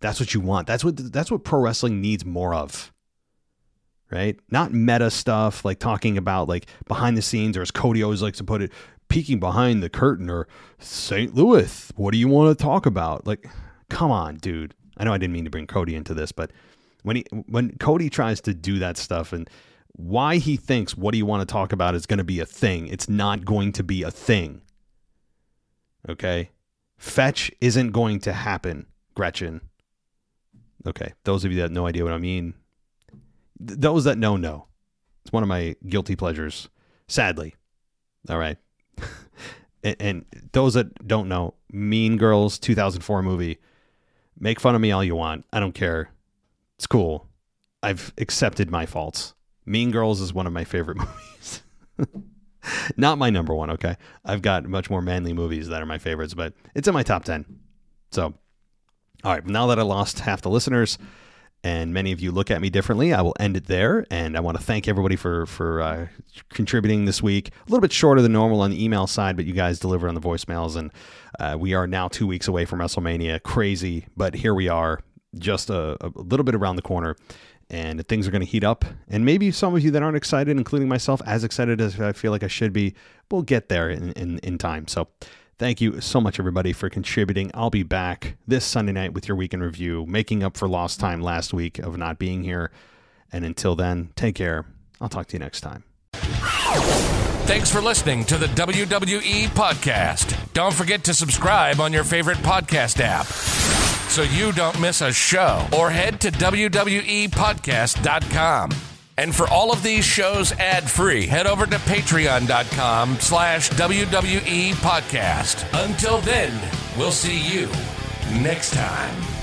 That's what you want. That's what that's what pro wrestling needs more of right? Not meta stuff like talking about like behind the scenes, or as Cody always likes to put it, peeking behind the curtain, or St. Louis, what do you want to talk about? Like, come on, dude. I know I didn't mean to bring Cody into this, but when he when Cody tries to do that stuff and why he thinks what do you want to talk about is going to be a thing, it's not going to be a thing. Okay? Fetch isn't going to happen, Gretchen. Okay, those of you that have no idea what I mean, those that know know. It's one of my guilty pleasures, sadly. All right. [LAUGHS] and, and, those that don't know, Mean Girls 2004 movie. Make fun of me all you want. I don't care. It's cool. I've accepted my faults. Mean Girls is one of my favorite [LAUGHS] movies. [LAUGHS] Not my number one, okay? I've got much more manly movies that are my favorites, but it's in my top 10. So, all right, now that I lost half the listeners, and many of you look at me differently. I will end it there, and I want to thank everybody for for uh, contributing this week. A little bit shorter than normal on the email side, but you guys deliver on the voicemails, and uh, we are now two weeks away from WrestleMania. Crazy, but here we are, just a, a little bit around the corner, and things are going to heat up. And maybe some of you that aren't excited, including myself, as excited as I feel like I should be, will get there in in, in time. So. Thank you so much, everybody, for contributing. I'll be back this Sunday night with your weekend review, making up for lost time last week of not being here. And until then, take care. I'll talk to you next time. Thanks for listening to the WWE Podcast. Don't forget to subscribe on your favorite podcast app so you don't miss a show or head to WWEPodcast.com. And for all of these shows ad-free, head over to patreon.com slash WWE podcast. Until then, we'll see you next time.